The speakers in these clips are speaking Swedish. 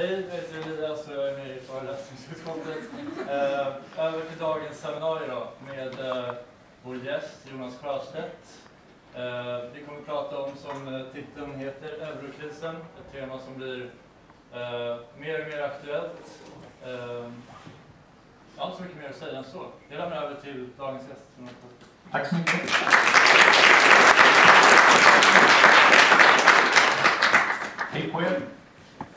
Hej, jag heter Elias och jag är med i föreläsningsutskottet. Eh, över till dagens seminarium då, med eh, vår gäst Jonas Sjöstedt. Eh, vi kommer prata om, som eh, titeln heter, eurokrisen. Ett tema som blir eh, mer och mer aktuellt. Eh, jag har inte så mycket mer att säga än så. Jag lämnar över till dagens gäst. Tack så mycket. Hej på er.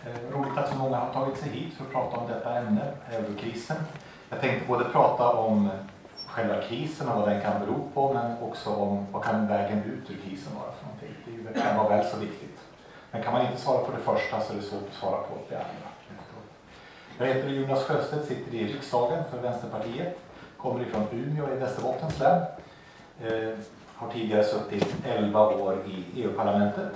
Eh, roligt att så många har tagit sig hit för att prata om detta ämne, eurokrisen. Jag tänkte både prata om själva krisen och vad den kan bero på, men också om vad kan vägen ut ur krisen vara för någonting. Det kan vara väl så viktigt. Men kan man inte svara på det första så är det svårt att svara på det andra. Jag heter Jonas Sjöstedt, sitter i riksdagen för Vänsterpartiet, kommer ifrån Umeå i Västerbottens län. Eh, har tidigare suttit 11 år i EU-parlamentet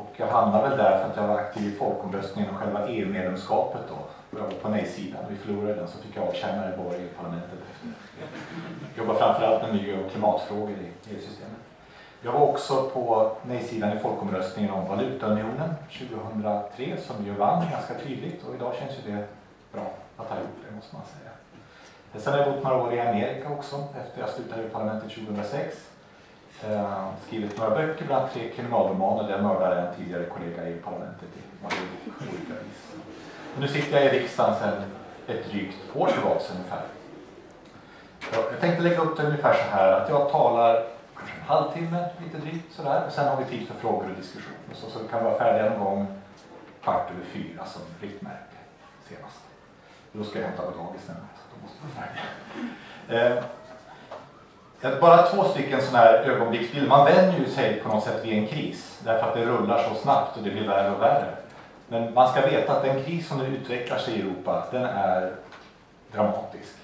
och jag hamnade väl där för att jag var aktiv i folkomröstningen om själva EU-medlemskapet då. Jag var på nej-sidan vi förlorade den så fick jag avtjäna det bara i EU-parlamentet efter. Jag jobbar framförallt med miljö och klimatfrågor i EU-systemet. Jag var också på nej-sidan i folkomröstningen om valutaunionen 2003 som ju vann ganska tydligt och idag känns ju det bra att ha gjort det måste man säga. Sen har jag bott några år i Amerika också efter jag slutade i parlamentet 2006 eh, skrivit några böcker, bland annat tre kriminalromaner där jag mördade en tidigare kollega i parlamentet i olika vis. Och nu sitter jag i riksdagen sedan ett drygt år tillbaka ungefär. Jag tänkte lägga upp det ungefär så här att jag talar kanske en halvtimme, lite drygt sådär. Och sen har vi tid för frågor och diskussion. Så, så kan vara färdiga någon gång kvart över fyra som riktmärke senast. Då ska jag hämta på dagis nämligen, så då måste vara färdiga. Eh, bara två stycken sådana här ögonblicksbilder. Man vänjer ju sig på något sätt vid en kris därför att det rullar så snabbt och det blir värre och värre. Men man ska veta att den kris som nu utvecklar sig i Europa, den är dramatisk.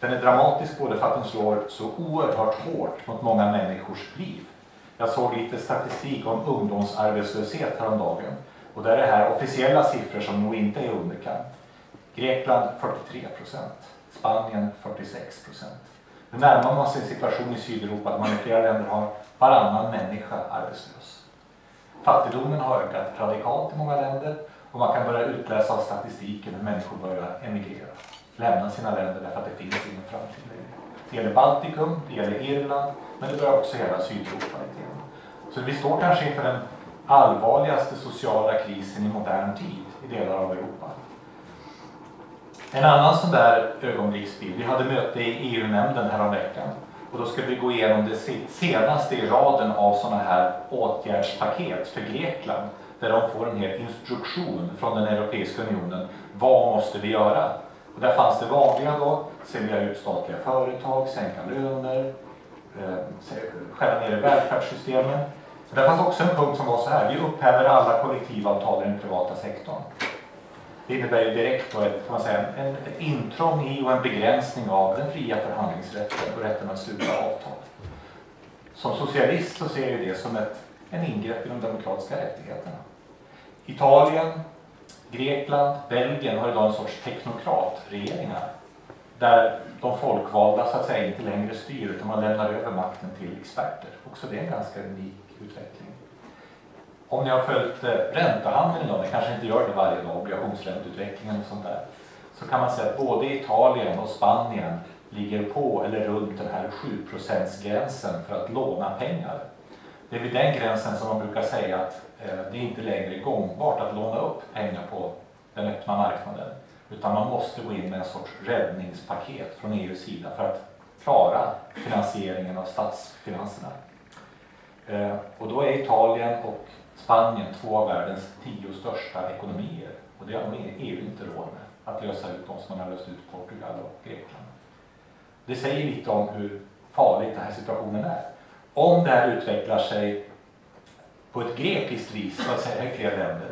Den är dramatisk både för att den slår så oerhört hårt mot många människors liv. Jag såg lite statistik om ungdomsarbetslöshet häromdagen. Och där är det här officiella siffror som nog inte är underkant. Grekland 43 procent, Spanien 46 procent. Nu närmar man sig en situation i Sydeuropa där man i flera länder har varannan människa arbetslös. Fattigdomen har ökat radikalt i många länder och man kan börja utläsa av statistiken hur människor börjar emigrera. Lämna sina länder därför att det finns ingen framtid längre. Det gäller Baltikum, det gäller Irland, men det börjar också gälla Sydeuropa. lite grann. Så vi står kanske inför den allvarligaste sociala krisen i modern tid i delar av Europa. En annan sån där ögonblicksbild, vi hade möte i EU-nämnden häromveckan och då skulle vi gå igenom det senaste i raden av sådana här åtgärdspaket för Grekland där de får en hel instruktion från den Europeiska unionen. Vad måste vi göra? Och där fanns det vanliga då, sälja ut statliga företag, sänka löner, eh, skära ner i välfärdssystemen. Där fanns också en punkt som var så här, vi upphäver alla kollektivavtal i den privata sektorn. Det innebär ju direkt ett, kan man säga, en, ett intrång i och en begränsning av den fria förhandlingsrätten och rätten att sluta avtal. Som socialist så ser jag det som ett en ingrepp i de demokratiska rättigheterna. Italien, Grekland, Belgien har idag en sorts teknokratregeringar där de folkvalda så att säga inte längre styr utan man lämnar över makten till experter. Också det är en ganska unik utveckling. Om ni har följt eh, räntehandeln idag, ni kanske inte gör det varje dag, obligationsränteutvecklingen och sånt där, så kan man säga att både Italien och Spanien ligger på eller runt den här 7 gränsen för att låna pengar. Det är vid den gränsen som man brukar säga att eh, det är inte längre är gångbart att låna upp pengar på den öppna marknaden. Utan man måste gå in med en sorts räddningspaket från EUs sida för att klara finansieringen av statsfinanserna. Eh, och då är Italien och Spanien två av världens tio största ekonomier. Och det har EU inte råd med, att lösa ut dem som man har löst ut Portugal och Grekland. Det säger lite om hur farligt den här situationen är. Om det här utvecklar sig på ett grekiskt vis, så att säga, i flera länder,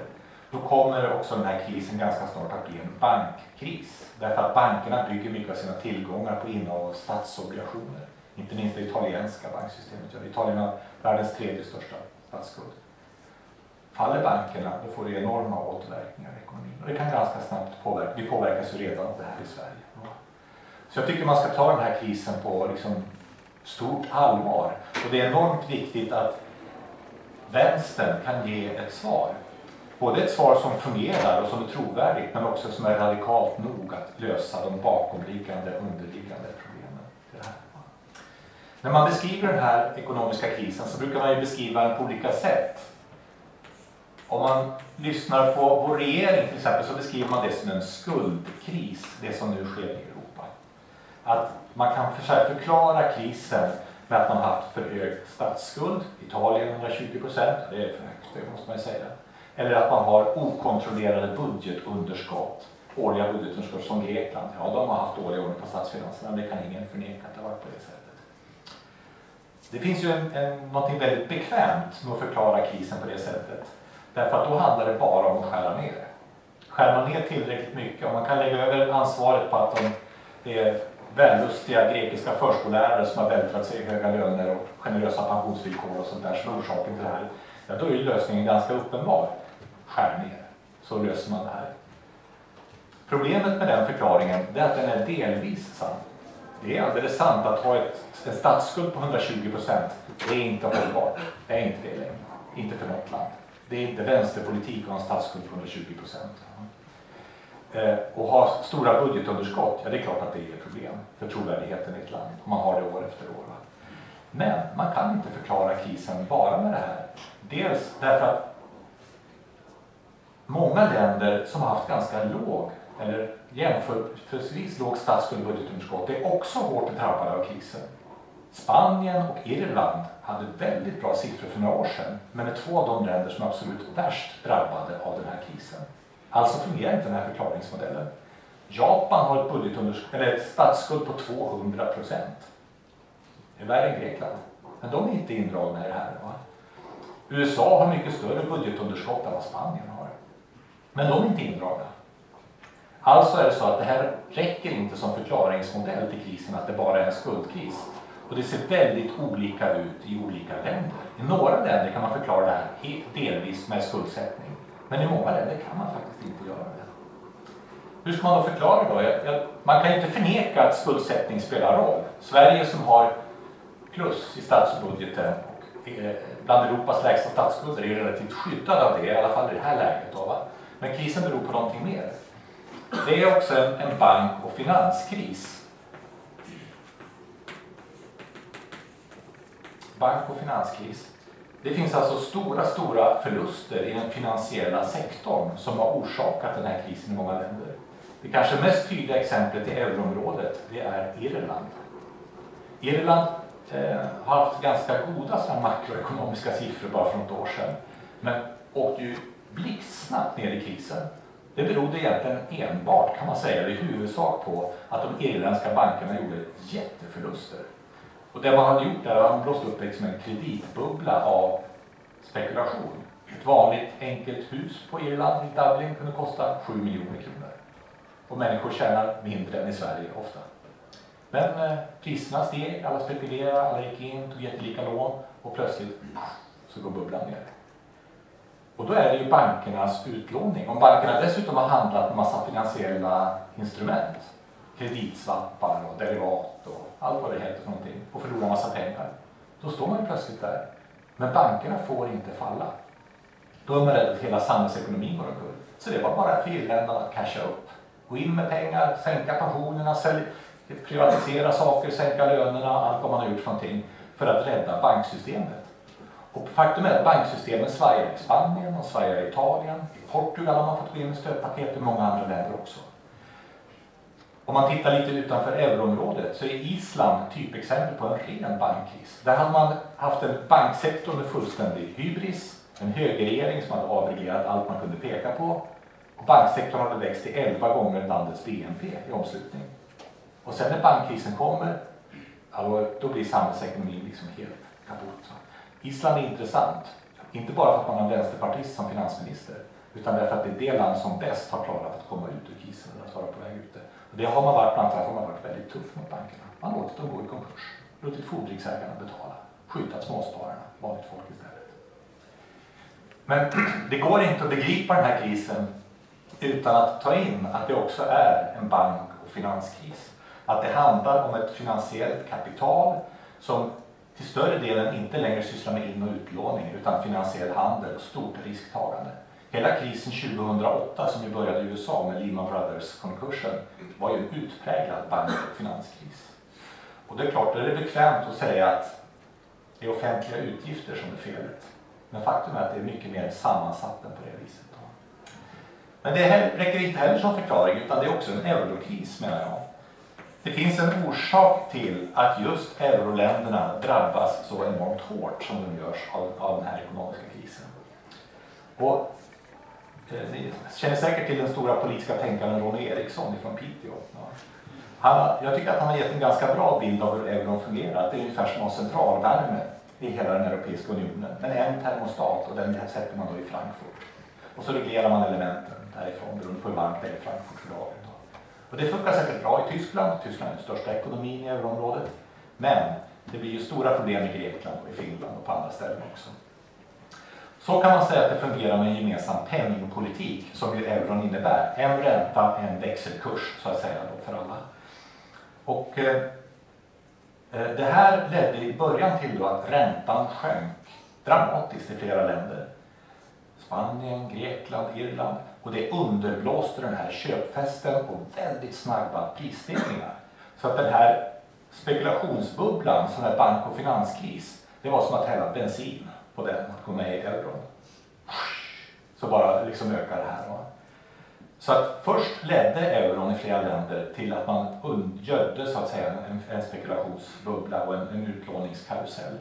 då kommer också den här krisen ganska snart att bli en bankkris. Därför att bankerna bygger mycket av sina tillgångar på innehav av statsobligationer. Inte minst det italienska banksystemet gör Italien har världens tredje största statsskuld. Faller bankerna, då får det enorma återverkningar i ekonomin. Och det kan ganska snabbt påverka, vi påverkas ju redan av det här i Sverige. Så jag tycker man ska ta den här krisen på liksom stort allvar. Och det är enormt viktigt att vänstern kan ge ett svar. både ett svar som fungerar och som är trovärdigt men också som är radikalt nog att lösa de bakomliggande, underliggande problemen. När man beskriver den här ekonomiska krisen så brukar man ju beskriva den på olika sätt. Om man lyssnar på vår regering till exempel så beskriver man det som en skuldkris, det som nu sker i Europa. Att man kan försöka förklara krisen med att man har haft för hög statsskuld, Italien 120 procent, det är för högt, det måste man ju säga. Eller att man har okontrollerade budgetunderskott, årliga budgetunderskott som Grekland. Ja, de har haft dåliga ordning på statsfinanserna, det kan ingen förneka att det har varit på det sättet. Det finns ju en, en, något väldigt bekvämt med att förklara krisen på det sättet. Därför att då handlar det bara om att skära ner. Skär man ner tillräckligt mycket, och man kan lägga över ansvaret på att de, det är vällustiga grekiska förskollärare som har vältrat sig i höga löner och generösa pensionsvillkor och sånt där som är orsaken till det här. Ja, då är ju lösningen ganska uppenbar. Skär ner, så löser man det här. Problemet med den förklaringen är att den är delvis sann. Det är alldeles sant att ha ett, en statsskuld på 120 procent, det är inte hållbart. Det är inte det längre. Inte för något land. Det är inte vänsterpolitik att ha en statsskuld på 120 procent. Eh, och ha stora budgetunderskott, ja det är klart att det är ett problem för trovärdigheten i ett land man har det år efter år. Men man kan inte förklara krisen bara med det här. Dels därför att många länder som har haft ganska låg eller jämförelsevis låg statsskuld och budgetunderskott är också hårt drabbade av krisen. Spanien och Irland hade väldigt bra siffror för några år sedan men är två av de länder som är absolut värst drabbade av den här krisen. Alltså fungerar inte den här förklaringsmodellen. Japan har ett, budgetunderskott, eller ett statsskuld på 200 procent. Det är värre än Grekland. Men de är inte indragna i det här. Va? USA har mycket större budgetunderskott än vad Spanien har. Men de är inte indragna. Alltså är det så att det här räcker inte som förklaringsmodell till krisen att det bara är en skuldkris. Och det ser väldigt olika ut i olika länder. I några länder kan man förklara det här delvis med skuldsättning. Men i många länder kan man faktiskt inte göra det. Hur ska man då förklara det då? Man kan inte förneka att skuldsättning spelar roll. Sverige som har plus i statsbudgeten och eh, bland Europas lägsta statsskulder är relativt skyddad av det, i alla fall i det här läget. Då, va? Men krisen beror på någonting mer. Det är också en, en bank och finanskris. Bank och finanskris. Det finns alltså stora, stora förluster i den finansiella sektorn som har orsakat den här krisen i många länder. Det kanske mest tydliga exemplet i euroområdet, det är Irland. Irland eh, har haft ganska goda makroekonomiska siffror bara för något år sedan, men åkte ju blixtsnabbt ner i krisen. Det berodde egentligen enbart, kan man säga, i huvudsak på att de irländska bankerna gjorde jätteförluster. Och det man hade gjort där var att blåst upp liksom en kreditbubbla av spekulation. Ett vanligt enkelt hus på Irland, i Dublin, kunde kosta 7 miljoner kronor. Och människor tjänar mindre än i Sverige ofta. Men eh, priserna steg, alla spekulerade, alla gick in, tog jättelika lån och plötsligt så går bubblan ner. Och då är det ju bankernas utlåning. Om bankerna dessutom har handlat med massa finansiella instrument, kreditsvappar och derivat och allt vad det heter för någonting och förlorar massa pengar. Då står man plötsligt där. Men bankerna får inte falla. Då är man rädd att hela samhällsekonomin går omkull. Så det var bara för irländarna att casha upp. Gå in med pengar, sänka pensionerna, sälj, privatisera saker, sänka lönerna, allt vad man har gjort för någonting för att rädda banksystemet. Och faktum är att banksystemen svajar i Spanien och svajar i Italien. I Portugal har man fått gå in med stödpaket och många andra länder också. Om man tittar lite utanför euroområdet så är Island typexempel på en ren bankkris. Där hade man haft en banksektor med fullständig hybris, en högerregering som hade avreglerat allt man kunde peka på och banksektorn hade växt till 11 gånger landets BNP i omslutning. Och sen när bankkrisen kommer, då blir samhällsekonomin liksom helt kaputt. Island är intressant, inte bara för att man har en vänsterpartist som finansminister, utan därför att det är det land som bäst har klarat att komma ut ur krisen, att vara på väg ute. Och det har man varit, bland annat har man varit väldigt tuff mot bankerna. Man låtit dem gå i konkurs, låtit fordringsägarna betala, skyddat småspararna, vanligt folk istället. Men det går inte att begripa den här krisen utan att ta in att det också är en bank och finanskris. Att det handlar om ett finansiellt kapital som till större delen inte längre sysslar med in och utlåning utan finansiell handel och stort risktagande. Hela krisen 2008 som ju började i USA med Lehman Brothers-konkursen var ju en utpräglad bank och finanskris. Och det är klart, det är bekvämt att säga att det är offentliga utgifter som är felet. Men faktum är att det är mycket mer sammansatt än på det viset. Men det räcker inte heller som förklaring utan det är också en eurokris menar jag. Det finns en orsak till att just euroländerna drabbas så enormt hårt som de görs av, av den här ekonomiska krisen. Och, ni känner säkert till den stora politiska tänkaren Ronny Eriksson från Piteå. Han, jag tycker att han har gett en ganska bra bild av hur euron fungerar. Det är ungefär som att ha centralvärme i hela den Europeiska unionen. Men en termostat och den sätter man då i Frankfurt. Och så reglerar man elementen därifrån beroende på hur varmt det är i Frankfurt för dagen. Och det funkar säkert bra i Tyskland. Tyskland är den största ekonomin i euroområdet. Men det blir ju stora problem i Grekland och i Finland och på andra ställen också. Så kan man säga att det fungerar med en gemensam penningpolitik som ju euron innebär. En ränta, en växelkurs så att säga då för alla. Och eh, eh, det här ledde i början till då att räntan sjönk dramatiskt i flera länder. Spanien, Grekland, Irland. Och det underblåste den här köpfesten och väldigt snabba prisstegringar. Så att den här spekulationsbubblan, som är bank och finanskris, det var som att hälla bensin på den, att gå med i euron. Så bara liksom ökar det här. Så att först ledde euron i flera länder till att man gödde så att säga en, en spekulationsbubbla och en, en utlåningskarusell.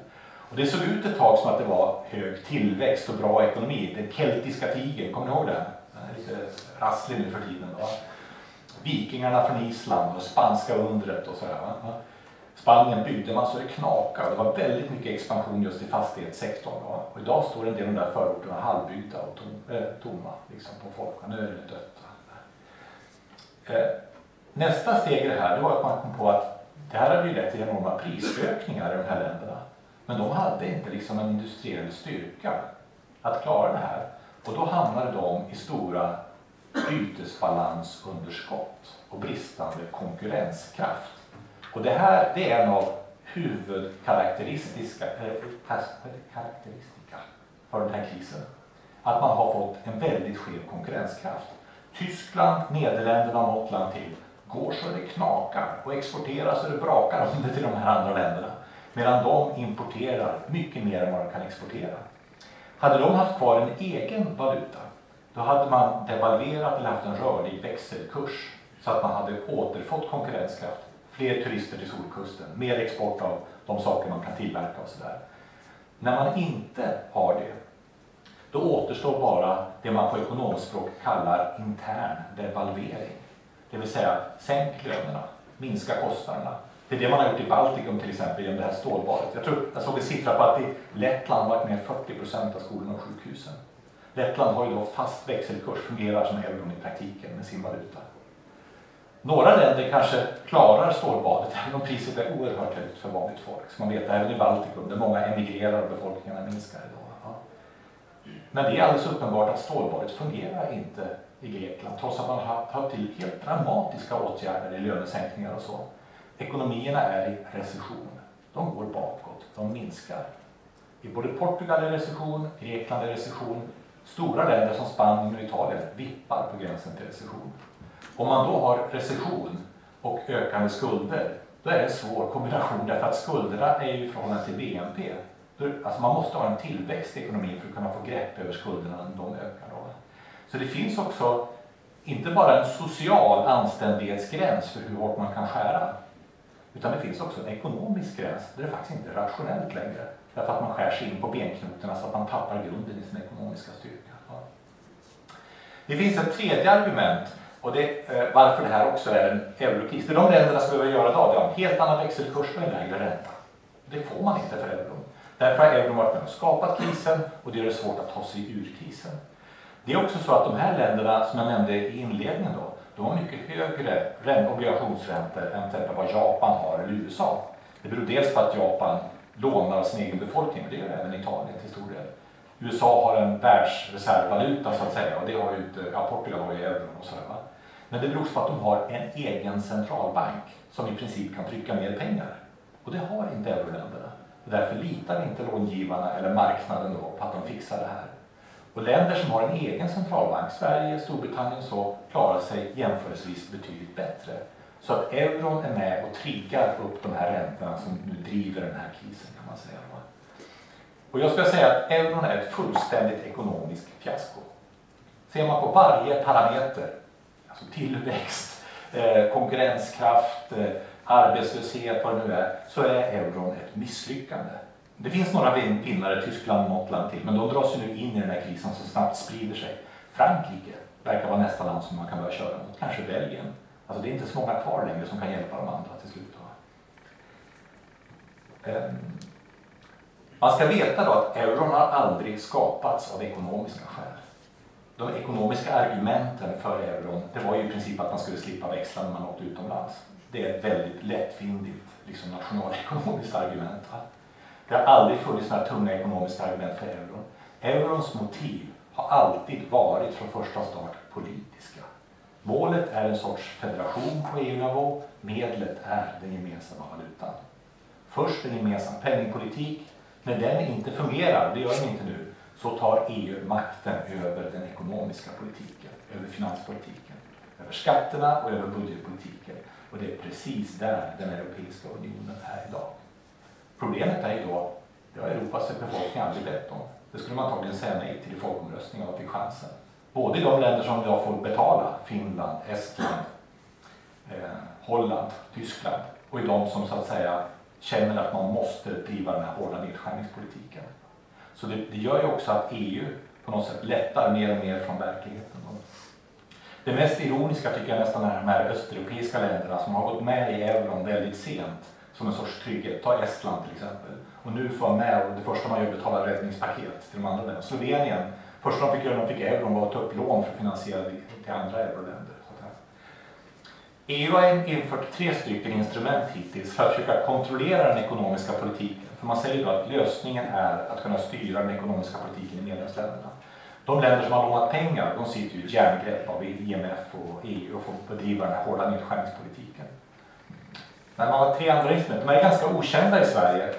Och det såg ut ett tag som att det var hög tillväxt och bra ekonomi. Den keltiska tigern, kommer ni ihåg den? Den är lite rasslig nu för tiden. Va? Vikingarna från Island och spanska undret och sådär. Va? Spanien byggde man så det knakade. Det var väldigt mycket expansion just i fastighetssektorn. Va? Och idag står en del av de där förorterna halvbyggda och tom, äh, tomma liksom, på folk. Nu är det dött. Eh, nästa steg i det här det var att man kom på att det här hade ju lett till enorma prisökningar i de här länderna. Men de hade inte liksom en industriell styrka att klara det här. Och då hamnade de i stora bytesbalansunderskott och bristande konkurrenskraft. Och det här det är en av huvudkaraktäristika karaktäristika för den här krisen. Att man har fått en väldigt skev konkurrenskraft. Tyskland, Nederländerna och något land till går så det knakar och exporterar så det brakar om det till de här andra länderna. Medan de importerar mycket mer än vad de kan exportera. Hade de haft kvar en egen valuta, då hade man devalverat eller haft en rörlig växelkurs så att man hade återfått konkurrenskraft. Fler turister till Solkusten, mer export av de saker man kan tillverka och sådär. När man inte har det, då återstår bara det man på ekonomspråk kallar intern devalvering. Det vill säga sänk lönerna, minska kostnaderna, det är det man har gjort i Baltikum till exempel genom det här stålbadet. Jag, tror, jag såg en siffra på att i Lettland varit med 40 procent av skolorna och sjukhusen. Lettland har ju då fast växelkurs, fungerar som euron i praktiken med sin valuta. Några länder kanske klarar stålbadet även om priset är oerhört högt för vanligt folk. Som man vet även i Baltikum där många emigrerar och befolkningarna minskar idag. Ja. Men det är alldeles uppenbart att stålbadet fungerar inte i Grekland trots att man har tagit till helt dramatiska åtgärder i lönesänkningar och så. Ekonomierna är i recession. De går bakåt, de minskar. I både Portugal är recession, Grekland är recession. Stora länder som Spanien och Italien vippar på gränsen till recession. Om man då har recession och ökande skulder, då är det en svår kombination därför att skulderna är ju i förhållande till BNP. Alltså man måste ha en tillväxt i ekonomin för att kunna få grepp över skulderna när de ökar. Då. Så det finns också inte bara en social anständighetsgräns för hur hårt man kan skära, utan det finns också en ekonomisk gräns där det faktiskt inte är rationellt längre. Därför att man skär sig in på benknotorna så att man tappar grunden i sin ekonomiska styrka. Det finns ett tredje argument och det, eh, varför det här också är en eurokris. Det de länderna ska behöva göra idag, det har en helt annan växelkurs och en lägre ränta. Det får man inte för euron. Därför har euron varit med och skapat krisen och det gör det svårt att ta sig ur krisen. Det är också så att de här länderna som jag nämnde i inledningen då, de har mycket högre obligationsräntor än till vad Japan har eller USA. Det beror dels på att Japan lånar av sin egen befolkning, det gör även Italien till stor del. USA har en världsreservvaluta så att säga och det har ju inte, ja, Portugal har ju euron och sådär. Men det beror på att de har en egen centralbank som i princip kan trycka mer pengar. Och det har inte euroländerna. Därför litar inte långivarna eller marknaden då på att de fixar det här. Och länder som har en egen centralbank, Sverige, Storbritannien så, klarar sig jämförelsevis betydligt bättre. Så att euron är med och triggar upp de här räntorna som nu driver den här krisen kan man säga. Och jag skulle säga att euron är ett fullständigt ekonomiskt fiasko. Ser man på varje parameter, tillväxt, eh, konkurrenskraft, eh, arbetslöshet, vad det nu är, så är euron ett misslyckande. Det finns några vinnare, Tyskland och något land till, men de dras ju nu in i den här krisen som snabbt sprider sig. Frankrike verkar vara nästa land som man kan börja köra mot, kanske Belgien. Alltså det är inte så många kvar längre som kan hjälpa de andra till slut. Ehm, man ska veta då att euron har aldrig skapats av ekonomiska skäl. De ekonomiska argumenten för euron, det var ju i princip att man skulle slippa växla när man åkte utomlands. Det är ett väldigt lättvindigt liksom nationalekonomiskt argument. Det har aldrig funnits några tunga ekonomiska argument för euron. Eurons motiv har alltid varit från första start politiska. Målet är en sorts federation på EU-nivå, medlet är den gemensamma valutan. Först en gemensam penningpolitik, när den inte fungerar, det gör den inte nu, så tar EU makten över den ekonomiska politiken, över finanspolitiken, över skatterna och över budgetpolitiken. Och det är precis där den Europeiska unionen är idag. Problemet är ju då, det har Europas befolkning aldrig bett om. Det skulle man antagligen säga nej till i folkomröstningen om man fick chansen. Både i de länder som idag får betala, Finland, Estland, eh, Holland, Tyskland, och i de som så att säga känner att man måste driva den här hårda nedskärningspolitiken. Så det, det gör ju också att EU på något sätt lättar mer och mer från verkligheten. Det mest ironiska tycker jag nästan är de här östeuropeiska länderna som har gått med i euron väldigt sent som en sorts trygghet. Ta Estland till exempel. Och nu får med och det första man gör är att betala räddningspaket till de andra länderna. Slovenien, första de fick göra när de fick euron var att ta upp lån för att finansiera det till andra euroländer. EU har infört tre stycken instrument hittills för att försöka kontrollera den ekonomiska politiken. För man säger då att lösningen är att kunna styra den ekonomiska politiken i medlemsländerna. De länder som har lånat pengar, de sitter ju i järngrepp av IMF och EU och får bedriva den här hårda nedskärningspolitiken. Men man har tre andra instrument. De är ganska okända i Sverige,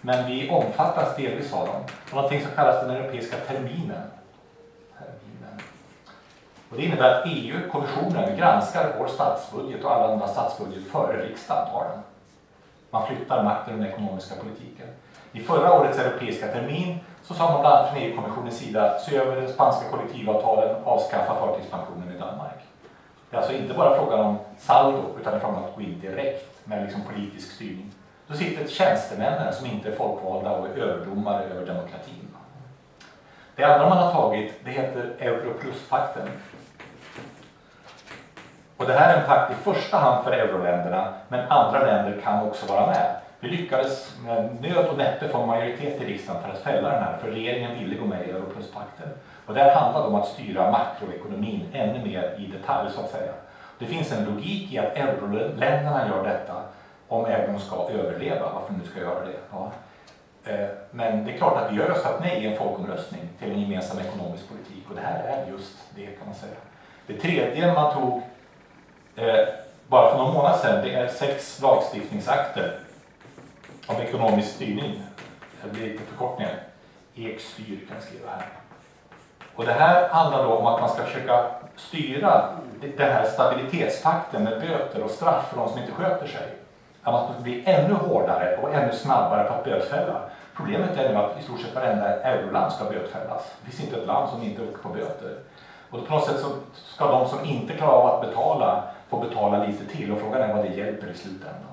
men vi omfattas delvis av dem. Någonting som kallas den europeiska terminen. Och det innebär att EU, kommissionen, granskar vår statsbudget och alla andra statsbudget före riksdagen tar den. Man flyttar makten och den ekonomiska politiken. I förra årets europeiska termin så sa man bland annat från EU-kommissionens sida se över de spanska kollektivavtalen, avskaffa förtidspensionen i Danmark. Det är alltså inte bara frågan om saldo utan det är frågan om att gå in direkt med liksom politisk styrning. Då sitter tjänstemännen som inte är folkvalda och är överdomare över demokratin. Det andra man har tagit det heter Europlus-pakten. Och det här är en pakt i första hand för euroländerna, men andra länder kan också vara med. Vi lyckades med nöd och näppe få en majoritet i riksdagen för att fälla den här, för regeringen ville gå med i Europluspakten. Och det här handlade om att styra makroekonomin ännu mer i detalj så att säga. Det finns en logik i att euroländerna gör detta om euron ska överleva, varför nu ska göra det. Ja. Eh, men det är klart att vi har röstat nej i en folkomröstning till en gemensam ekonomisk politik och det här är just det kan man säga. Det tredje man tog eh, bara för någon månad sedan, det är sex lagstiftningsakter om ekonomisk styrning. Det blir lite förkortningar. Ekstyr kan jag skriva här. Och det här handlar då om att man ska försöka styra den här stabilitetspakten med böter och straff för de som inte sköter sig. Att man ska bli ännu hårdare och ännu snabbare på att bötfälla. Problemet är nu att i stort sett varenda euroland ska bötfällas. Det finns inte ett land som inte åker på böter. Och på något sätt så ska de som inte klarar av att betala får betala lite till och frågan är vad det hjälper i slutändan.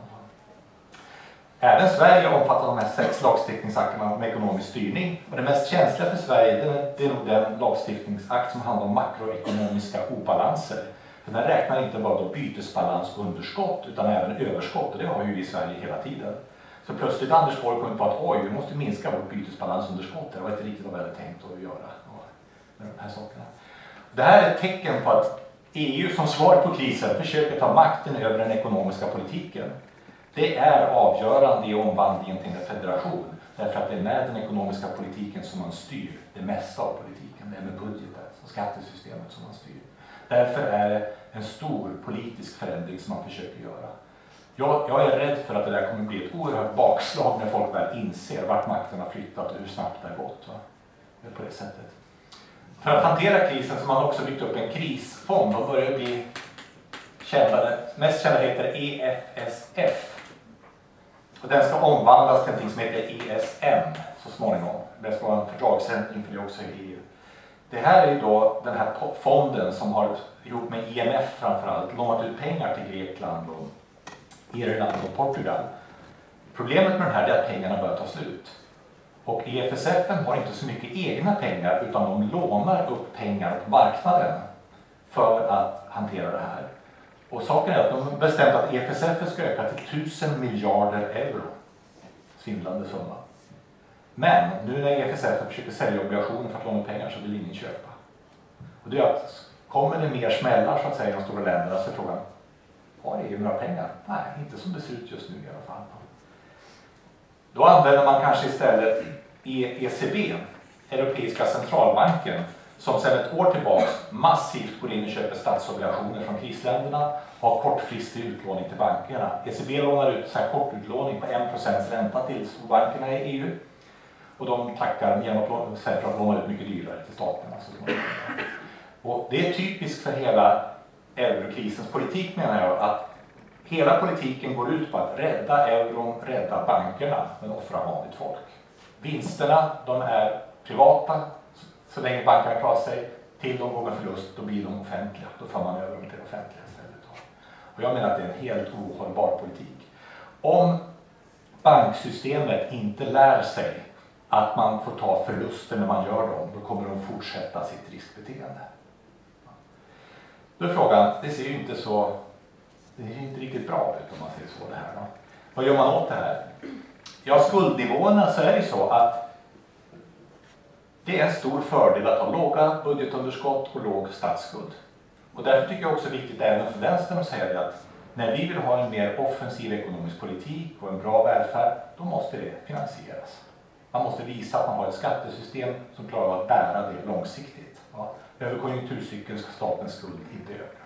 Även Sverige omfattar de här sex lagstiftningsakterna om ekonomisk styrning och det mest känsliga för Sverige det är nog den lagstiftningsakt som handlar om makroekonomiska obalanser. För den räknar inte bara då bytesbalansunderskott utan även överskott och det har vi ju i Sverige hela tiden. Så plötsligt Anders Borg kom på att oj, vi måste minska vårt bytesbalansunderskott. Det var inte riktigt vad vi hade tänkt att göra med de här sakerna. Det här är ett tecken på att EU som svar på krisen försöker ta makten över den ekonomiska politiken. Det är avgörande i omvandlingen till en federation. Därför att det är med den ekonomiska politiken som man styr det mesta av politiken. Det är med budgeten och skattesystemet som man styr. Därför är det en stor politisk förändring som man försöker göra. Jag, jag, är rädd för att det där kommer bli ett oerhört bakslag när folk väl inser vart makten har flyttat och hur snabbt det har gått. Va? På det sättet. För att hantera krisen så har man också byggt upp en krisfond. De börjar bli kända. Mest kända heter EFSF. Och den ska omvandlas till något som heter ESM så småningom. Det ska vara en fördragsändring för det också i EU. Det här är då den här fonden som har ihop med IMF framförallt lånat ut pengar till Grekland och Irland och Portugal. Problemet med den här är att pengarna börjar ta slut. Och EFSF har inte så mycket egna pengar utan de lånar upp pengar på marknaden för att hantera det här. Och saken är att de har bestämt att EFSF ska öka till 1000 miljarder euro. Svindlande summa. Men nu när EFSF försöker sälja obligationer för att låna pengar så vill ingen köpa. Och det är att kommer det mer smällar så att säga i de stora länderna så är frågan har EU några pengar? Nej, inte som det ser ut just nu i alla fall. Då använder man kanske istället ECB, Europeiska centralbanken, som sedan ett år tillbaks massivt går in och köper statsobligationer från krisländerna och har kortfristig utlåning till bankerna. ECB lånar ut så här kortutlåning på 1% ränta till storbankerna i EU och de tackar genom att, för att låna ut mycket dyrare till staterna. Alltså, och det är typiskt för hela eurokrisens politik menar jag att hela politiken går ut på att rädda euron, rädda bankerna men offra vanligt folk. Vinsterna de är privata så länge bankerna klarar sig. Till de går med förlust då blir de offentliga. Då för man över dem till det offentliga istället. Och jag menar att det är en helt ohållbar politik. Om banksystemet inte lär sig att man får ta förluster när man gör dem, då kommer de fortsätta sitt riskbeteende. Då är frågan, det ser ju inte så, det ser inte riktigt bra ut om man säger så det här. Då. Vad gör man åt det här? Ja, skuldnivåerna så är det så att det är en stor fördel att ha låga budgetunderskott och låg statsskuld. Och därför tycker jag också det är viktigt även för vänstern att säga det att när vi vill ha en mer offensiv ekonomisk politik och en bra välfärd, då måste det finansieras. Man måste visa att man har ett skattesystem som klarar av att bära det långsiktigt. Ja. Över konjunkturcykeln ska statens skuld inte öka.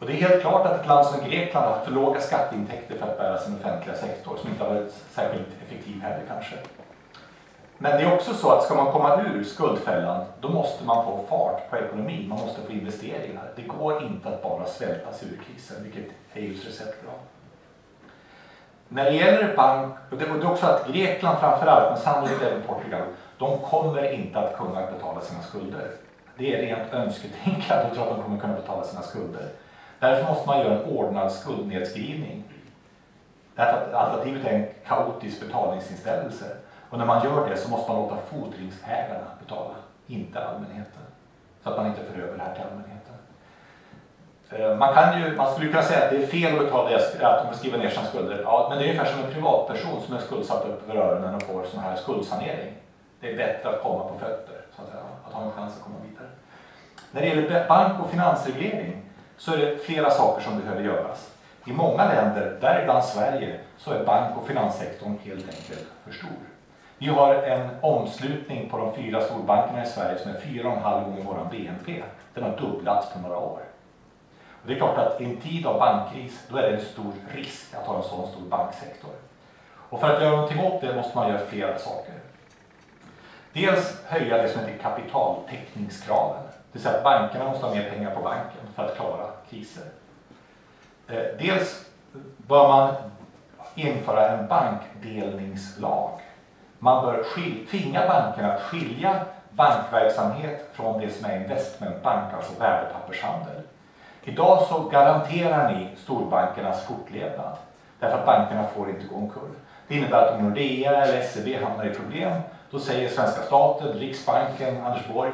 Och det är helt klart att ett land som Grekland har för låga skatteintäkter för att bära sin offentliga sektor, som inte har varit särskilt effektiv heller kanske. Men det är också så att ska man komma ur skuldfällan, då måste man få fart på ekonomin, man måste få investeringar. Det går inte att bara svälta sig ur krisen, vilket EUs recept var. När det gäller bank, och det är också att Grekland framförallt, men sannolikt även Portugal, de kommer inte att kunna betala sina skulder. Det är rent önsketänkande att tro att de kommer kunna betala sina skulder. Därför måste man göra en ordnad skuldnedskrivning. Därför att alternativet är en kaotisk betalningsinställelse. Och när man gör det så måste man låta fordringsägarna betala, inte allmänheten. Så att man inte för över det här till allmänheten. Eh, man, kan ju, man skulle kunna säga att det är fel att betala att de skriva ner sina skulder. Ja, men det är ungefär som en privatperson som är skuldsatt upp över öronen och får sån här skuldsanering. Det är bättre att komma på fötter, så att, säga, att ha en chans att komma vidare. När det gäller bank och finansreglering så är det flera saker som behöver göras. I många länder, däribland Sverige, så är bank och finanssektorn helt enkelt för stor. Vi har en omslutning på de fyra storbankerna i Sverige som är fyra och en halv gånger vår BNP. Den har dubblats på några år. Och det är klart att i en tid av bankkris då är det en stor risk att ha en sån stor banksektor. Och för att göra någonting åt det måste man göra flera saker. Dels höja det som heter kapitaltäckningskraven. Det vill säga att bankerna måste ha mer pengar på banken för att klara kriser. Eh, dels bör man införa en bankdelningslag. Man bör tvinga bankerna att skilja bankverksamhet från det som är investmentbank, alltså värdepappershandel. Idag så garanterar ni storbankernas fortlevnad därför att bankerna får inte gå omkull. Det innebär att om Nordea eller SEB hamnar i problem då säger svenska staten, Riksbanken, Anders Borg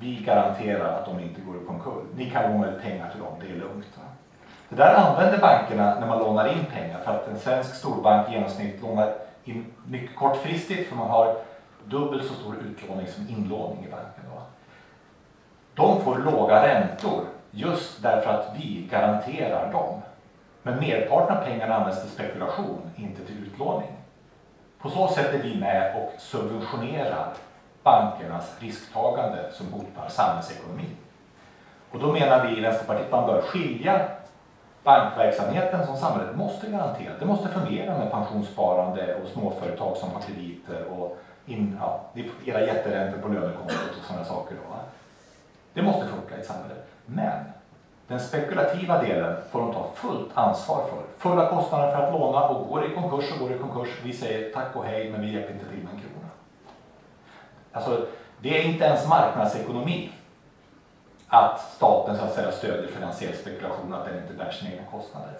vi garanterar att de inte går i konkurs. Ni kan låna ut pengar till dem, det är lugnt. Va? Det där använder bankerna när man lånar in pengar för att en svensk storbank i genomsnitt lånar in mycket kortfristigt för man har dubbelt så stor utlåning som inlåning i banken. Va? De får låga räntor just därför att vi garanterar dem. Men merparten av pengarna används till spekulation, inte till utlåning. På så sätt är vi med och subventionerar bankernas risktagande som hotar samhällsekonomin. Och då menar vi i Vänsterpartiet att man bör skilja bankverksamheten som samhället måste garantera. Det måste fungera med pensionssparande och småföretag som har krediter och in, ja, era jätteräntor på lönekontot och sådana saker. Då. Det måste funka i samhället. Men den spekulativa delen får de ta fullt ansvar för. Fulla kostnader för att låna och går det i konkurs så går det i konkurs. Vi säger tack och hej men vi hjälper inte till med. Alltså, det är inte ens marknadsekonomi att staten så att säga stödjer finansiell spekulation, att den inte bär sina egna kostnader.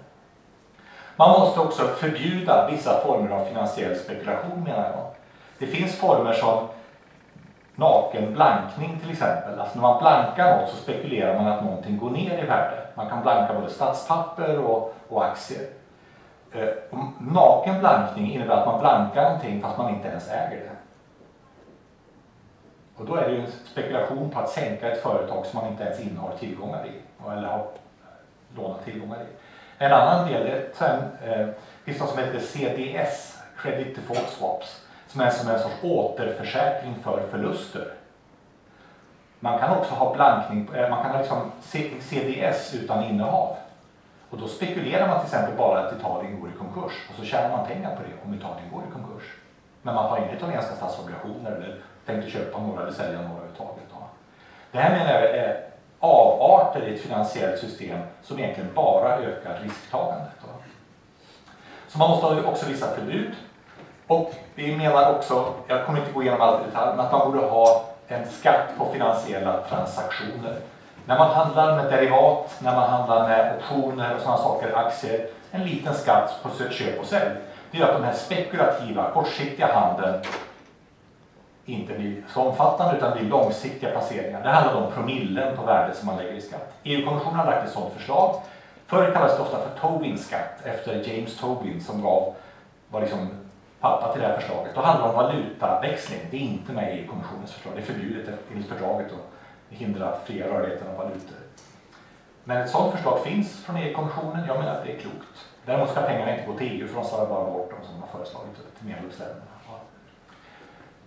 Man måste också förbjuda vissa former av finansiell spekulation menar jag. Det finns former som naken blankning till exempel. Alltså när man blankar något så spekulerar man att någonting går ner i värde. Man kan blanka både statspapper och, och aktier. Eh, naken blankning innebär att man blankar någonting fast man inte ens äger det. Och då är det ju en spekulation på att sänka ett företag som man inte ens innehar tillgångar i eller har lånat tillgångar i. En annan del är sen, eh, finns något som heter CDS, Credit Default Swaps, som är som en sorts återförsäkring för förluster. Man kan också ha blankning, eh, man kan ha liksom CDS utan innehav. Och då spekulerar man till exempel bara att Italien går i konkurs och så tjänar man pengar på det om Italien går i konkurs. Men man har inga italienska statsobligationer eller tänkte köpa några eller sälja några överhuvudtaget. Det här menar jag är avarter i ett finansiellt system som egentligen bara ökar risktagandet. Så man måste ha också vissa förbud. Och vi menar också, jag kommer inte gå igenom allt i detalj, men att man borde ha en skatt på finansiella transaktioner. När man handlar med derivat, när man handlar med optioner och sådana saker, aktier, en liten skatt på köp och sälj. Det gör att de här spekulativa, kortsiktiga handeln inte blir så omfattande utan blir långsiktiga placeringar. Det handlar om promillen på värdet som man lägger i skatt. EU-kommissionen har lagt ett sådant förslag. Förr kallades det ofta för Tobin-skatt efter James Tobin som var, var liksom pappa till det här förslaget. Då handlar det om valutaväxling. Det är inte med i EU-kommissionens förslag. Det är förbjudet enligt fördraget att hindra fria rörligheten av valutor. Men ett sådant förslag finns från EU-kommissionen. Jag menar att det är klokt. Däremot ska pengarna inte gå till EU för de slarvar bara bort dem som de har föreslagit till medlemsländerna.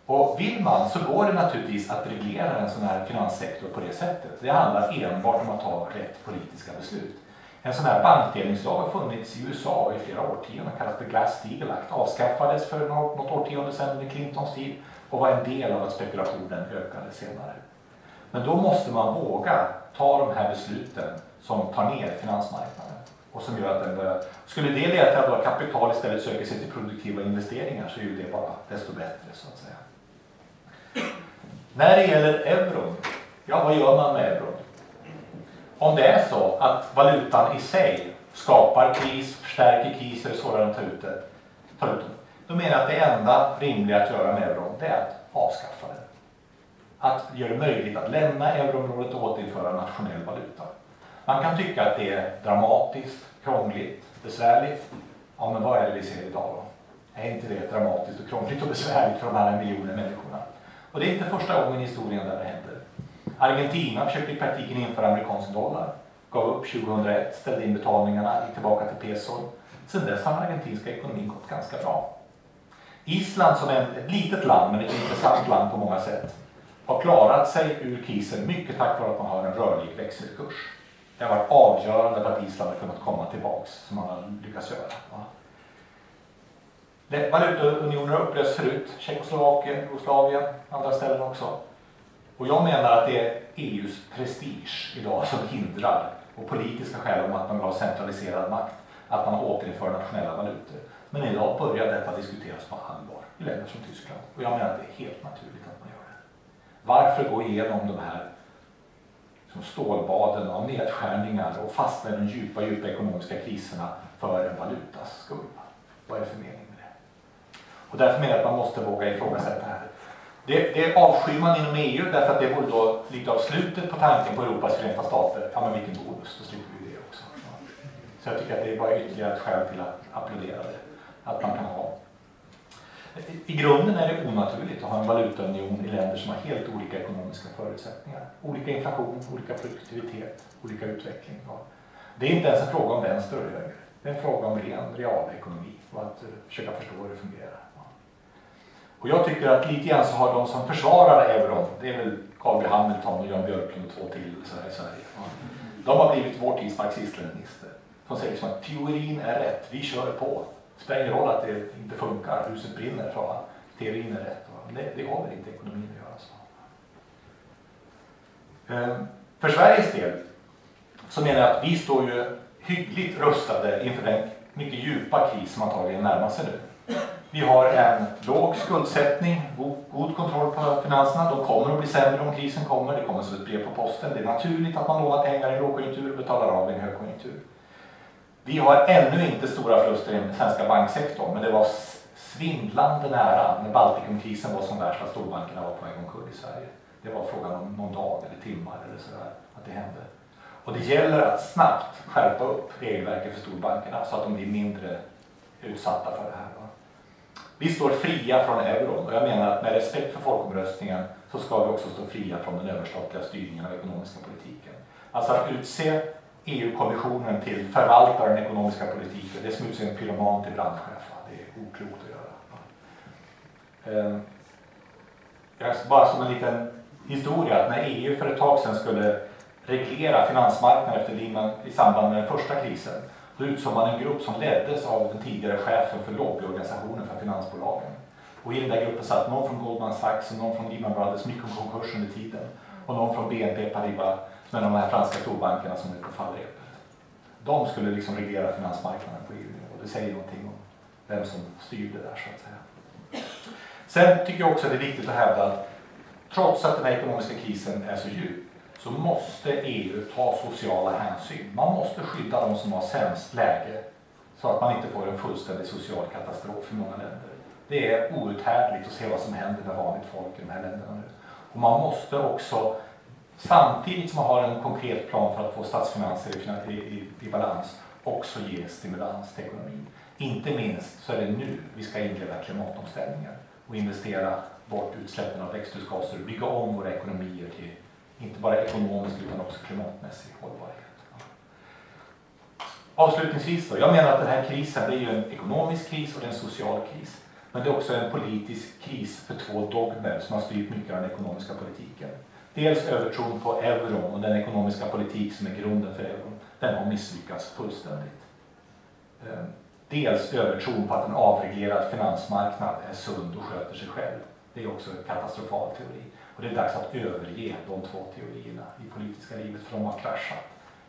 Och vill man så går det naturligtvis att reglera en sån här finanssektor på det sättet. Det handlar enbart om att ta rätt politiska beslut. En sån här bankdelningslag har funnits i USA i flera årtionden, kallas för Glass-Steagall Act. Avskaffades för något årtionde sedan under Clintons tid och var en del av att spekulationen ökade senare. Men då måste man våga ta de här besluten som tar ner finansmarknaden och som gör att den börjar... Skulle det leda till att kapital istället söker sig till produktiva investeringar så är ju det bara desto bättre så att säga. När det gäller euron, ja vad gör man med euron? Om det är så att valutan i sig skapar kris, förstärker kris eller svårare att ta ut det, ta ut det. då menar jag att det enda rimliga att göra med euron, det är att avskaffa den. Att göra det möjligt att lämna euroområdet och återinföra nationell valuta. Man kan tycka att det är dramatiskt, krångligt, besvärligt. Ja, men vad är det vi ser idag då? Är inte det dramatiskt och krångligt och besvärligt för de här miljoner människorna? Och det är inte första gången i historien där det händer. Argentina försökte i praktiken införa amerikansk dollar, gav upp 2001, ställde in betalningarna, gick tillbaka till peson. Sedan dess har den argentinska ekonomin gått ganska bra. Island som är ett litet land, men ett intressant land på många sätt, har klarat sig ur krisen mycket tack vare att man har en rörlig växelkurs. Det har varit avgörande för att Island har kunnat komma tillbaks, som man har lyckats göra. Valutaunioner har upplösts förut, Tjeckoslovakien, Jugoslavien, andra ställen också. Och jag menar att det är EUs prestige idag som hindrar, och politiska skäl om att man vill ha centraliserad makt, att man återinför nationella valutor. Men idag börjar detta diskuteras på allvar i länder som Tyskland. Och jag menar att det är helt naturligt att man gör det. Varför gå igenom de här som stålbaden av nedskärningar och fastna i de djupa, djupa ekonomiska kriserna för en valutas skull? Vad är det för mening? Och därför menar jag att man måste våga ifrågasätta här. Det, det avskyr man inom EU därför att det vore då lite av slutet på tanken på Europas förenta stater. Ja men vilken bonus, då slipper vi det också. Så jag tycker att det är bara ytterligare ett skäl till att applådera det. Att man kan ha. I grunden är det onaturligt att ha en valutaunion i länder som har helt olika ekonomiska förutsättningar. Olika inflation, olika produktivitet, olika utveckling. Det är inte ens en fråga om vänster och höger. Det är en fråga om ren realekonomi och att eh, försöka förstå hur det fungerar. Och jag tycker att lite grann så har de som försvarar euron, det är väl Carl B Hamilton och Jan Björklund och två till så här i Sverige. De har blivit vår tids marxist-leninister. De säger liksom att teorin är rätt, vi kör på. Det spelar ingen roll att det inte funkar, huset brinner, sa han. Teorin är rätt. Det, det har väl inte ekonomin att göra så. Ehm, för Sveriges del så menar jag att vi står ju hyggligt rustade inför den mycket djupa kris som antagligen närmar sig nu. Vi har en låg skuldsättning, god kontroll på finanserna. De kommer att bli sämre om krisen kommer. Det kommer som ett brev på posten. Det är naturligt att man lånar pengar i en lågkonjunktur och betalar av i en högkonjunktur. Vi har ännu inte stora förluster i den svenska banksektorn, men det var svindlande nära när Baltikumkrisen var som värst att storbankerna var på väg omkull i Sverige. Det var frågan om någon dag eller timmar eller sådär att det hände. Och det gäller att snabbt skärpa upp regelverket för storbankerna så att de blir mindre utsatta för det här. Vi står fria från euron och jag menar att med respekt för folkomröstningen så ska vi också stå fria från den överstatliga styrningen av ekonomiska politiken. Alltså att utse EU-kommissionen till förvaltare av den ekonomiska politiken, det är som att utse en pyroman till brandchef. Det är oklokt att göra. Ehm, bara som en liten historia, att när EU för ett tag sedan skulle reglera finansmarknaden efter Lehman i samband med den första krisen då utsåg man en grupp som leddes av den tidigare chefen för lobbyorganisationen för finansbolagen. Och i den där gruppen satt någon från Goldman Sachs och någon från Lehman Brothers, mycket om konkurs under tiden. Och någon från BNP Paribas, som är de här franska storbankerna som är på fallrepet. De skulle liksom reglera finansmarknaden på EU-nivå. Det säger någonting om vem som styrde där så att säga. Sen tycker jag också att det är viktigt att hävda att trots att den här ekonomiska krisen är så djup så måste EU ta sociala hänsyn. Man måste skydda de som har sämst läge så att man inte får en fullständig social katastrof i många länder. Det är outhärdligt att se vad som händer med vanligt folk i de här länderna nu. Och man måste också, samtidigt som man har en konkret plan för att få statsfinanser i, i, i balans, också ge stimulans till ekonomin. Inte minst så är det nu vi ska inleda klimatomställningen och investera bort utsläppen av växthusgaser, och bygga om våra ekonomier till inte bara ekonomisk utan också klimatmässig hållbarhet. Avslutningsvis då, jag menar att den här krisen det är ju en ekonomisk kris och en social kris. Men det är också en politisk kris för två dogmer som har styrt mycket av den ekonomiska politiken. Dels övertron på euron och den ekonomiska politik som är grunden för euron. Den har misslyckats fullständigt. Ehm, dels övertron på att en avreglerad finansmarknad är sund och sköter sig själv. Det är också en katastrofal teori. Och det är dags att överge de två teorierna i politiska livet för de har kraschat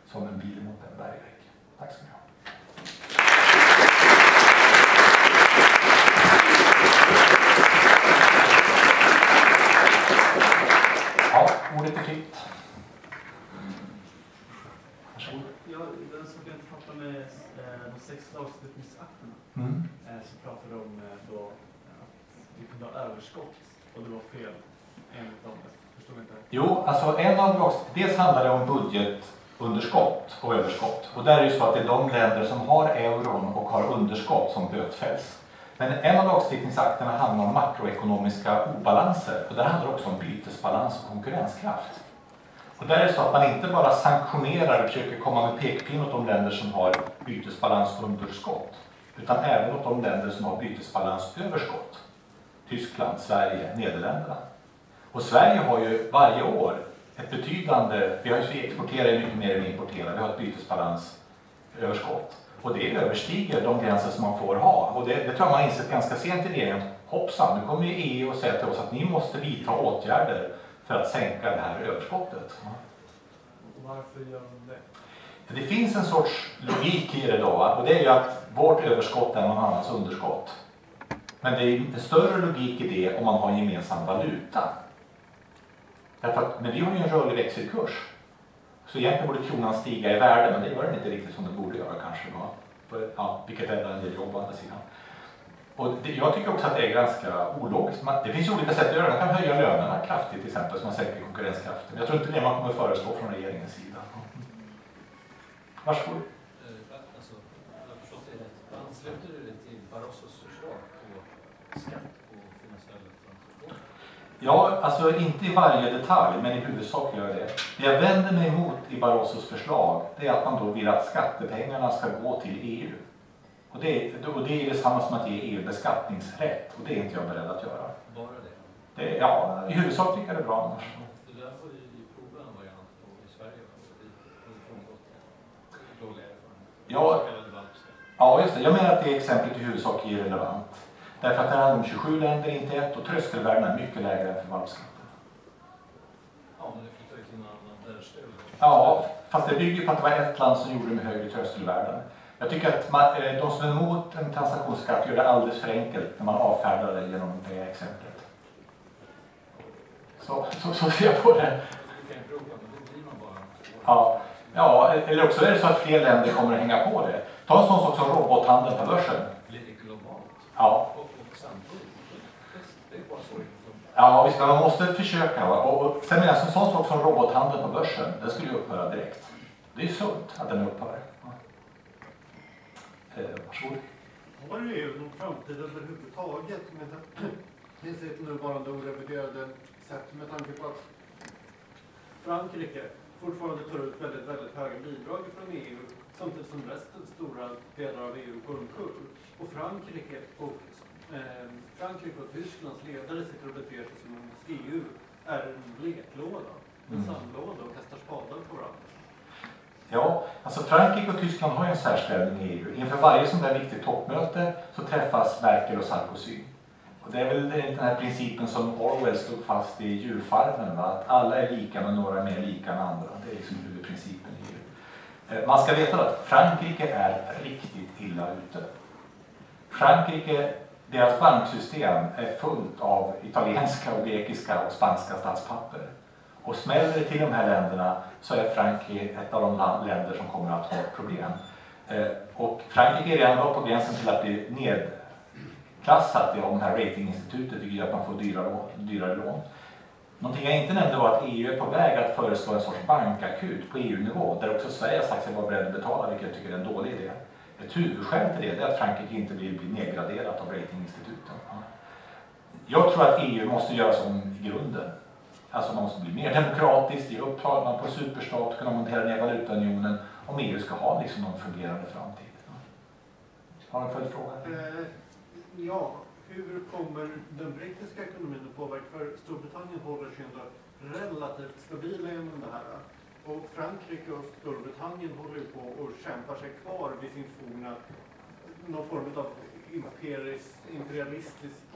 som en bil mot en bergvägg. Tack ska ni ha. Ja, ordet är fritt. Varsågod. Ja, den som kan prata med eh, de sex lagstiftningsakterna mm. eh, så pratade om eh, då att vi kunde ha överskott och det var fel enligt dem? förstår inte. Jo, alltså en av dels handlar det om budgetunderskott och överskott. Och där är det så att det är de länder som har euron och har underskott som bötfälls. Men en av lagstiftningsakterna handlar om makroekonomiska obalanser och där handlar det också om bytesbalans och konkurrenskraft. Och där är det så att man inte bara sanktionerar och försöker komma med pekpinn åt de länder som har bytesbalansunderskott utan även åt de länder som har bytesbalansöverskott. Tyskland, Sverige, Nederländerna. Och Sverige har ju varje år ett betydande, vi, har ju, exporterar mycket mer än vi importerar, vi har ett bytesbalansöverskott. Och det överstiger de gränser som man får ha. Och det, det tror jag man har insett ganska sent i regeringen. Hoppsan, nu kommer ju EU och säger till oss att ni måste vidta åtgärder för att sänka det här överskottet. Varför gör de det? Det finns en sorts logik i det då, och det är ju att vårt överskott är någon annans underskott. Men det är en större logik i det om man har gemensam valuta. Därför att, men vi har ju en rörlig växelkurs. Så egentligen borde kronan stiga i värde, men det gör den inte riktigt som den borde göra kanske. Va? För, ja, vilket ändrar en del jobb å andra sidan. Och det, jag tycker också att det är ganska ologiskt. Man, det finns olika sätt att göra det. Man kan höja lönerna kraftigt till exempel, så man sänker konkurrenskraften. Jag tror inte det man kommer föreslå från regeringens sida. Varsågod. Eh, alltså, jag har förstått det rätt. Ansluter du dig till Barrosos förslag på skatt Ja, alltså inte i varje detalj, men i huvudsak gör jag det. Det jag vänder mig emot i Barrosos förslag, det är att man då vill att skattepengarna ska gå till EU. Och det, och det är detsamma som att ge EU beskattningsrätt, och det är inte jag beredd att göra. Bara det? det ja, i huvudsak tycker jag det är bra annars. Det där får vi prova en variant på i Sverige. Ja, ja, just det. Jag menar att det exemplet i huvudsak är relevant. Därför att det handlar om 27 länder, inte ett, och tröskelvärdena är mycket lägre än för valpskatten. Ja, fast det bygger på att det var ett land som gjorde det med högre tröskelvärden. Jag tycker att man, eh, de som är emot en transaktionsskatt gör det alldeles för enkelt när man avfärdar det genom det exemplet. Så, så, så ser jag på det. Ja, ja, eller också är det så att fler länder kommer att hänga på det. Ta en sån sak som robothandeln på börsen. Ja, Och, och samtidigt? Visst, Det är bara så det funkar ja visst, man måste försöka. Va? Och, och sen menar jag, en sån sak som robothandeln på börsen, den skulle ju upphöra direkt. Det är ju sunt att den upphör. Ja. Eh, varsågod. Har EU någon framtid överhuvudtaget med, med sitt nuvarande oreviderade sätt med tanke på att Frankrike fortfarande tar ut väldigt, väldigt höga bidrag från EU samtidigt som resten, stora delar av EU går omkull. Och Frankrike och, eh, Frankrike och Tysklands ledare sitter och beter sig som om EU är en leklåda, en Mm. sandlåda och kastar spadar på varandra. Ja, alltså Frankrike och Tyskland har ju en särställning i EU. Inför varje sånt där viktigt toppmöte så träffas Merkel och Sarkozy. Och det är väl den här principen som Orwell stod fast i djurfarmen, va? att alla är lika men några är mer lika än andra. Det är liksom huvudprincipen i EU. Eh, Man ska veta att Frankrike är riktigt illa ute. Frankrike, deras banksystem är fullt av italienska, och grekiska och spanska statspapper. Och smäller det till de här länderna så är Frankrike ett av de länder som kommer att ha problem. Eh, och Frankrike är redan då på gränsen till att bli nedklassat av det här ratinginstitutet, vilket gör att man får dyrare, dyrare lån. Någonting jag inte nämnde var att EU är på väg att föreslå en sorts bankakut på EU-nivå, där också Sverige har sagt sig vara beredd att betala, vilket jag tycker är en dålig idé. Ett huvudskäl till det är att Frankrike inte vill bli nedgraderat av ratinginstituten. Jag tror att EU måste göras om i grunden. Alltså man måste bli mer demokratiskt, ge upp planerna på superstat, kunna montera ner valutaunionen om EU ska ha liksom någon fungerande framtid. Har du en följdfråga? Eh, ja, hur kommer den brittiska ekonomin att påverka? För Storbritannien håller sig ändå relativt stabila genom det här. Och Frankrike och Storbritannien håller ju på och kämpar sig kvar vid sin forna, någon form av imperialistisk